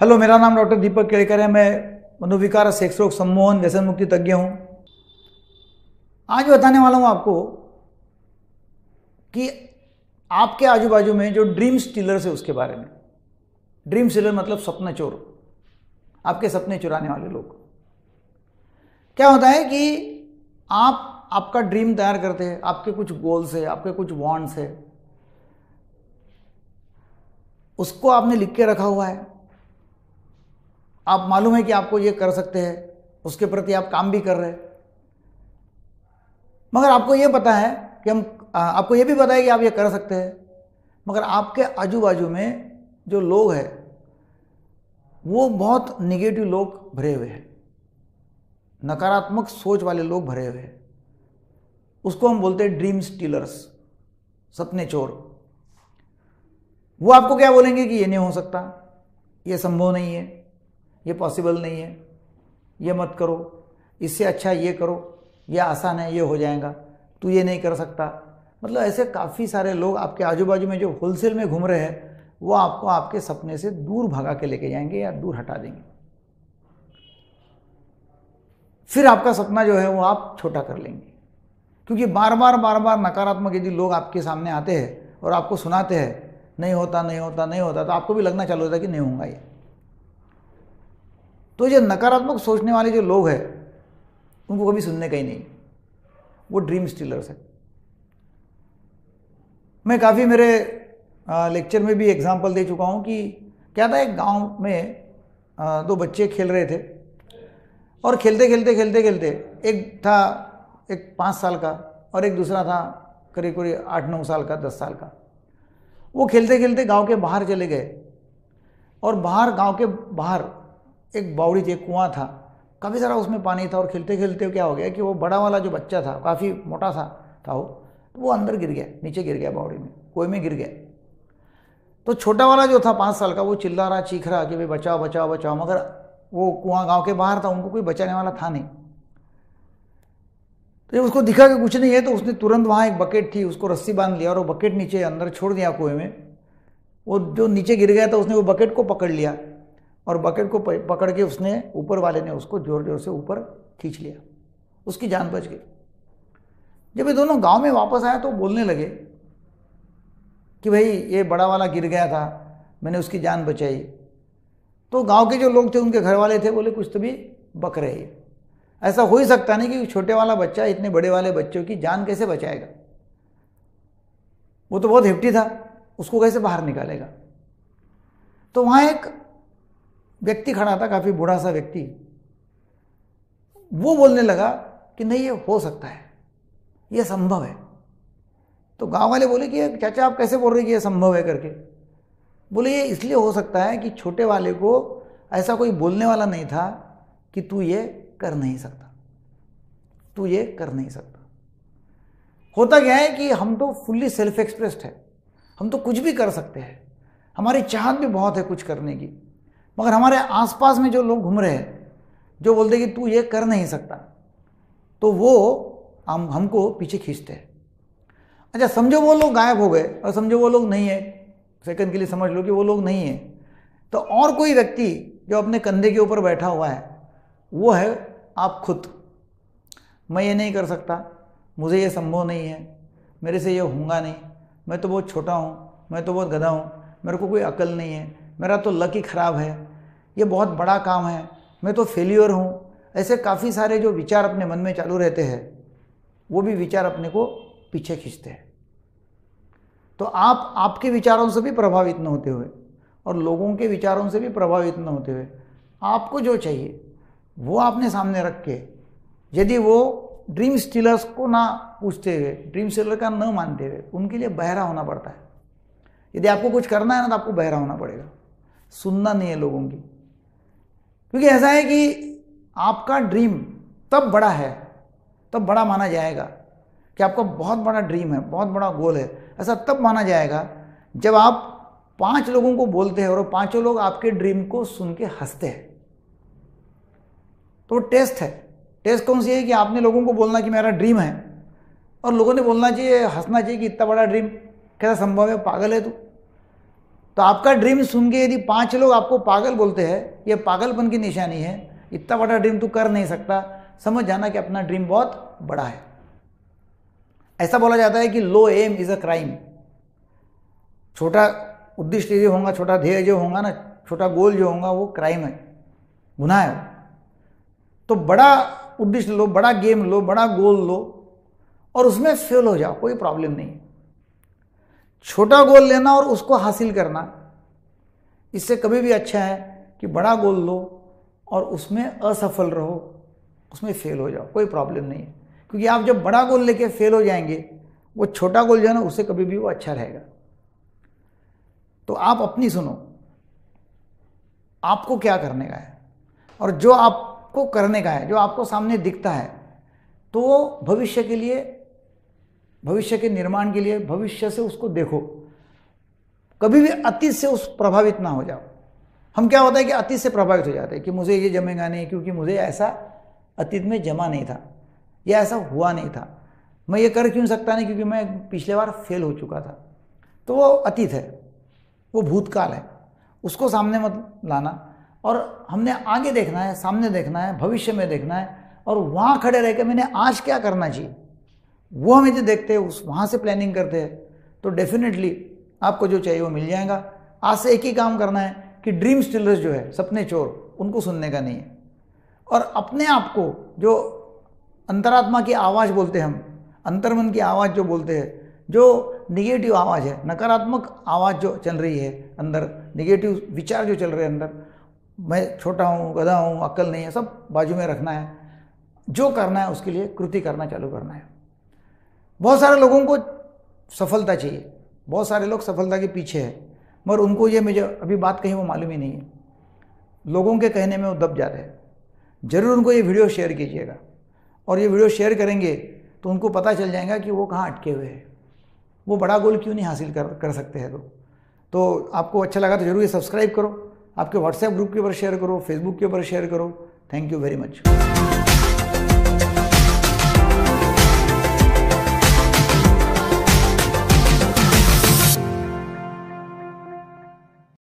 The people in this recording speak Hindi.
हेलो मेरा नाम डॉक्टर दीपक केड़कर है। मैं मनोविकार सेक्स रोग सम्मोहन व्यसन मुक्ति तज्ञ हूँ। आज बताने वाला हूँ आपको कि आपके आजू बाजू में जो ड्रीम स्टीलर्स है उसके बारे में। ड्रीम स्टीलर मतलब सपना चोर। आपके सपने चुराने वाले लोग। क्या होता है कि आप, आपका ड्रीम तैयार करते हैं, आपके कुछ गोल्स है, आपके कुछ वॉन्ट्स है। उसको आपने लिख के रखा हुआ है। आप मालूम है कि आपको ये कर सकते हैं, उसके प्रति आप काम भी कर रहे हैं। मगर आपको ये पता है कि हम आपको ये भी पता है कि आप ये कर सकते हैं। मगर आपके आजू बाजू में जो लोग हैं, वो बहुत निगेटिव लोग भरे हुए हैं। नकारात्मक सोच वाले लोग भरे हुए हैं। उसको हम बोलते हैं ड्रीम स्टीलर्स सपने चोर। वो आपको क्या बोलेंगे कि ये नहीं हो सकता, ये संभव नहीं है। ये पॉसिबल नहीं है। ये मत करो। इससे अच्छा ये करो। ये आसान है, ये हो जाएगा। तू ये नहीं कर सकता। मतलब ऐसे काफ़ी सारे लोग आपके आजू बाजू में जो होलसेल में घूम रहे हैं, वो आपको आपके सपने से दूर भगा के लेके जाएँगे या दूर हटा देंगे। फिर आपका सपना जो है वो आप छोटा कर लेंगे। क्योंकि बार बार बार बार नकारात्मक यदि लोग आपके सामने आते हैं और आपको सुनाते हैं, नहीं होता नहीं होता नहीं होता तो आपको भी लगना चालू होता कि नहीं होगा ये। तो ये नकारात्मक सोचने वाले जो लोग हैं, उनको कभी सुनने का ही नहीं। वो ड्रीम स्टीलर्स है। मैं काफ़ी मेरे लेक्चर में भी एग्जांपल दे चुका हूँ कि क्या था, एक गाँव में दो बच्चे खेल रहे थे। और खेलते खेलते खेलते खेलते, एक था, एक पाँच साल का और एक दूसरा था करीब करीब आठ, नौ साल का, दस साल का। वो खेलते खेलते गाँव के बाहर चले गए। और बाहर, गाँव के बाहर एक बावड़ी थी, एक कुआँ था। काफ़ी सारा उसमें पानी था और खेलते खेलते क्या हो गया कि वो बड़ा वाला जो बच्चा था, काफ़ी मोटा सा था वो तो वो अंदर गिर गया, नीचे गिर गया बावड़ी में, कुएँ में गिर गया। तो छोटा वाला जो था, पाँच साल का, वो चिल्ला रहा, चीख रहा कि भाई बचाओ बचाओ बचाओ, मगर वो कुआँ गाँव के बाहर था, उनको कोई बचाने वाला था नहीं। तो जब उसको दिखा कि कुछ नहीं है तो उसने तुरंत वहाँ एक बकेट थी, उसको रस्सी बाँध लिया और वो बकेट नीचे अंदर छोड़ दिया कुएँ में। वो जो नीचे गिर गया था, उसने वो बकेट को पकड़ लिया। और बकेट को पकड़ के उसने ऊपर वाले ने उसको ज़ोर ज़ोर से ऊपर खींच लिया। उसकी जान बच गई। जब ये दोनों गाँव में वापस आया तो बोलने लगे कि भाई ये बड़ा वाला गिर गया था, मैंने उसकी जान बचाई। तो गाँव के जो लोग थे, उनके घर वाले थे, बोले, कुछ तो भी बक रहे ऐसा हो ही सकता नहीं कि छोटे वाला बच्चा इतने बड़े वाले बच्चों की जान कैसे बचाएगा? वो तो बहुत हिफ्टी था, उसको कैसे बाहर निकालेगा? तो वहाँ एक व्यक्ति खड़ा था, काफ़ी बूढ़ा सा व्यक्ति। वो बोलने लगा कि नहीं, ये हो सकता है, ये संभव है। तो गाँव वाले बोले कि, चाचा, आप कैसे बोल रहे कि ये संभव है? करके। बोले, ये इसलिए हो सकता है कि छोटे वाले को ऐसा कोई बोलने वाला नहीं था कि तू ये कर नहीं सकता, तू ये कर नहीं सकता। होता क्या है कि हम तो फुल्ली सेल्फ एक्सप्रेस्ड है, हम तो कुछ भी कर सकते हैं, हमारी चाहत भी बहुत है कुछ करने की। मगर हमारे आसपास में जो लोग घूम रहे हैं, जो बोलते कि तू ये कर नहीं सकता तो वो हम, हमको पीछे खींचते हैं। अच्छा समझो वो लोग गायब हो गए और समझो वो लोग नहीं है। सेकंड के लिए समझ लो कि वो लोग नहीं है। तो और कोई व्यक्ति जो अपने कंधे के ऊपर बैठा हुआ है, वो है आप खुद। मैं ये नहीं कर सकता, मुझे ये संभव नहीं है, मेरे से ये होगा नहीं। मैं तो बहुत छोटा हूँ, मैं तो बहुत गधा हूँ, मेरे को कोई अकल नहीं है। मेरा तो लक ही ख़राब है। ये बहुत बड़ा काम है। मैं तो फेलियर हूँ। ऐसे काफ़ी सारे जो विचार अपने मन में चालू रहते हैं, वो भी विचार अपने को पीछे खींचते हैं। तो आप, आपके विचारों से भी प्रभावित न होते हुए और लोगों के विचारों से भी प्रभावित न होते हुए आपको जो चाहिए, वो आपने सामने रख के, यदि वो ड्रीम स्टीलर्स को ना पूछते हुए ड्रीम स्टीलर का न मानते हुए, उनके लिए बहरा होना पड़ता है। यदि आपको कुछ करना है ना तो आपको बहरा होना पड़ेगा। सुनना नहीं है लोगों की। क्योंकि ऐसा है कि आपका ड्रीम तब बड़ा है, तब बड़ा माना जाएगा कि आपका बहुत बड़ा ड्रीम है, बहुत बड़ा गोल है। ऐसा तब माना जाएगा जब आप पाँच लोगों को बोलते हैं और पाँचों लोग आपके ड्रीम को सुन के हँसते हैं। तो टेस्ट है। टेस्ट कौन सी है कि आपने लोगों को बोलना कि मेरा ड्रीम है और लोगों ने बोलना चाहिए, हंसना चाहिए कि इतना बड़ा ड्रीम कैसा संभव है, पागल है तू? तो आपका ड्रीम सुन के यदि पाँच लोग आपको पागल बोलते हैं, ये पागलपन की निशानी है, इतना बड़ा ड्रीम तू कर नहीं सकता। समझ जाना कि अपना ड्रीम बहुत बड़ा है। ऐसा बोला जाता है कि low aim is a crime छोटा उद्दिष्ट जो होगा, छोटा ध्येय जो होगा ना, छोटा गोल जो होगा, वो क्राइम है। गुनाह है तो बड़ा उद्दिष्ट लो, बड़ा गेम लो, बड़ा गोल लो, और उसमें फेल हो जाओ, कोई प्रॉब्लम नहीं। छोटा गोल लेना और उसको हासिल करना। इससे कभी भी अच्छा है कि बड़ा गोल लो और उसमें असफल रहो, उसमें फेल हो जाओ, कोई प्रॉब्लम नहीं है। क्योंकि आप जब बड़ा गोल लेके फेल हो जाएँगे, वो छोटा गोल जो है ना, उससे कभी भी वो अच्छा रहेगा। तो आप अपनी सुनो, आपको क्या करने का है? और जो आपको करने का है, जो आपको सामने दिखता है तो वो भविष्य के लिए भविष्य के निर्माण के लिए भविष्य से उसको देखो। कभी भी अतीत से उस प्रभावित ना हो जाओ। हम क्या होता है कि अतीत से प्रभावित हो जाते हैं कि मुझे ये जमेगा नहीं क्योंकि मुझे ऐसा अतीत में जमा नहीं था, या ऐसा हुआ नहीं था। मैं ये कर क्यों सकता नहीं? क्योंकि मैं पिछले बार फेल हो चुका था। तो वो अतीत है, वो भूतकाल है। उसको सामने मत लाना। और हमने आगे देखना है, सामने देखना है, भविष्य में देखना है। और वहाँ खड़े रह मैंने आज क्या करना चाहिए? वो हम यदि देखते हैं, उस वहाँ से प्लानिंग करते हैं। तो डेफिनेटली आपको जो चाहिए वो मिल जाएगा। आज से एक ही काम करना है कि ड्रीम स्टिलर्स जो है, सपने चोर, उनको सुनने का नहीं है। और अपने आप को जो अंतरात्मा की आवाज़ बोलते हैं हम, अंतर्मन की आवाज़ जो बोलते हैं, जो निगेटिव आवाज़ है, नकारात्मक आवाज़ जो चल रही है अंदर निगेटिव विचार जो चल रहे हैं अंदर, मैं छोटा हूँ, गधा हूँ अक्ल नहीं है, सब बाजू में रखना है। जो करना है, उसके लिए कृति करना चालू करना है। बहुत सारे लोगों को सफलता चाहिए। बहुत सारे लोग सफलता के पीछे है, मगर उनको ये मुझे अभी बात कहीं वो मालूम ही नहीं है। लोगों के कहने में वो दब जाते हैं। ज़रूर उनको ये वीडियो शेयर कीजिएगा। और ये वीडियो शेयर करेंगे तो उनको पता चल जाएगा कि वो कहाँ अटके हुए हैं। वो बड़ा गोल क्यों नहीं हासिल कर कर सकते हैं तो तो आपको अच्छा लगा तो ज़रूर ये सब्सक्राइब करो, आपके व्हाट्सएप ग्रुप के ऊपर शेयर करो फेसबुक के ऊपर शेयर करो। Thank you very much